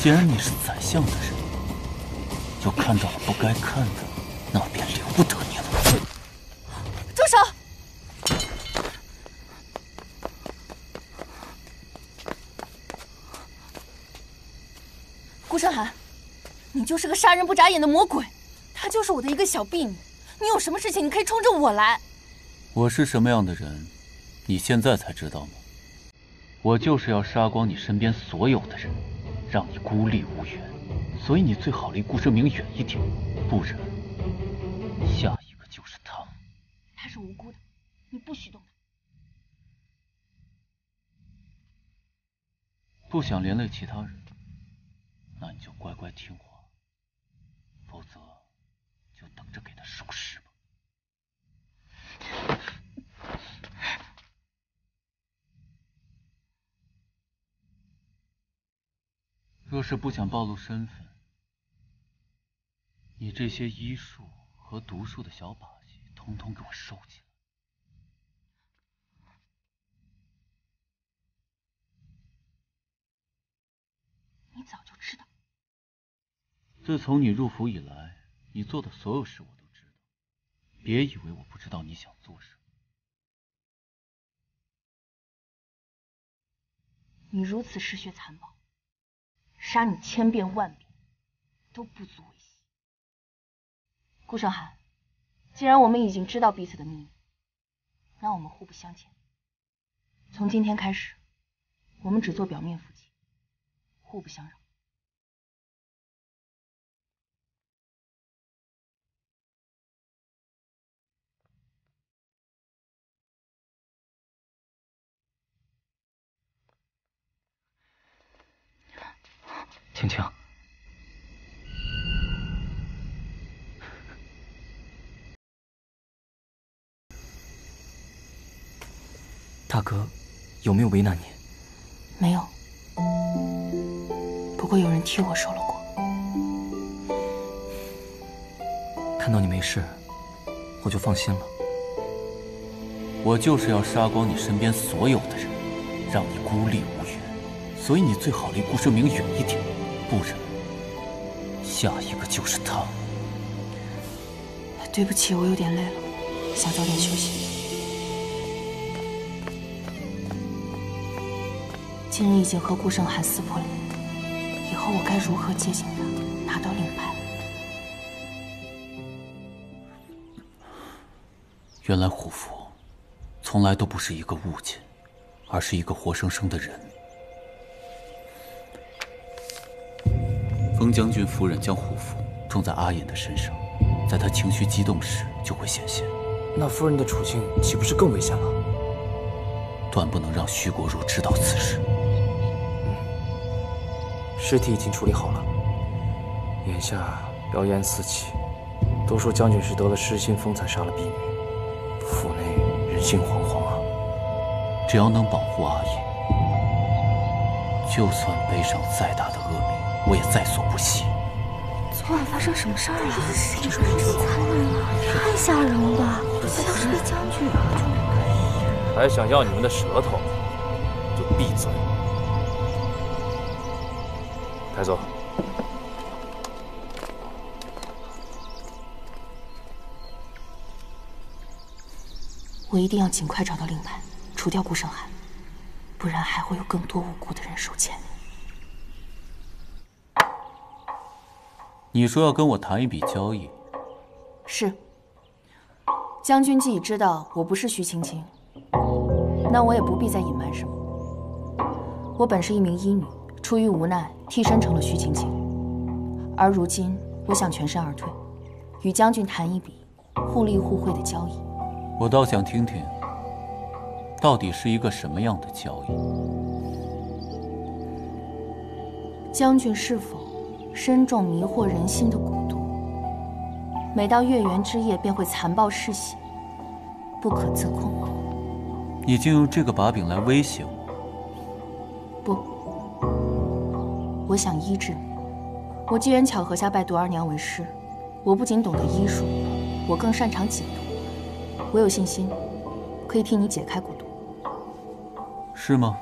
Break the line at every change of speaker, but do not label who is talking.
既然你是宰相的人，又看到了不该看的，那便留不得你了。
住手！顾胜寒，你就是个杀人不眨眼的魔鬼，她就是我的一个小婢女。你有什么事情，你可以冲着我来。
我是什么样的人，你现在才知道吗？我就是要杀光你身边所有的人，让你孤立无援。所以你最好离顾生明远一点，不然下一个就是他。
他是无辜的，你不许动他。
不想连累其他人，那你就乖乖听话，否则就等着给他收尸吧。若是不想暴露身份，你这些医术和毒术的小把戏，统统给我收起来。
你早就知道。
自从你入府以来，你做的所有事我都知道。别以为我不知道你想做什么。
你如此嗜血残暴，杀你千遍万遍都不足为惜。顾胜寒，既然我们已经知道彼此的秘密，那我们互不相欠。从今天开始，我们只做表面夫妻，互不相扰。
青青，
大哥，有没有为难你？
没有，不过有人替我受了过。
看到你没事，我就放心了。
我就是要杀光你身边所有的人，让你孤立无援。所以你最好离顾生明远一点，不然下一个就是他。
对不起，我有点累了，想早点休息。今日已经和顾胜寒撕破脸，以后我该如何接近他，拿到令牌？
原来虎符从来都不是一个物件，而是一个活生生的人。封将军夫人将虎符种在阿衍的身上，在他情绪激动时就会显现。
那夫人的处境岂不是更危险了？
断不能让徐国如知道此事。
尸体已经处理好了，眼下谣言四起，都说将军是得了失心疯才杀了婢女，府内人心惶惶啊！
只要能保护阿衍，就算背上再大的恶名，我也在所不惜。
昨晚发生什么事儿了？这说这么残忍了？太吓人了吧！像是被将军……
还想要你们的舌头，就闭嘴！带走。
我一定要尽快找到令牌，除掉顾胜寒，不然还会有更多无辜的人受牵连。
你说要跟我谈一笔交易？
是。将军既已知道我不是徐青青，那我也不必再隐瞒什么。我本是一名医女，出于无奈替身成了徐青青，而如今我想全身而退，与将军谈一笔互利互惠的交易。
我倒想听听，到底是一个什么样的交易？
将军是否身中迷惑人心的蛊毒？每到月圆之夜便会残暴嗜血，不可自控。
你竟用这个把柄来威胁我？
不，我想医治你。我机缘巧合下拜毒儿娘为师，我不仅懂得医术，我更擅长解毒。我有信心，可以替你解开蛊毒。
是吗？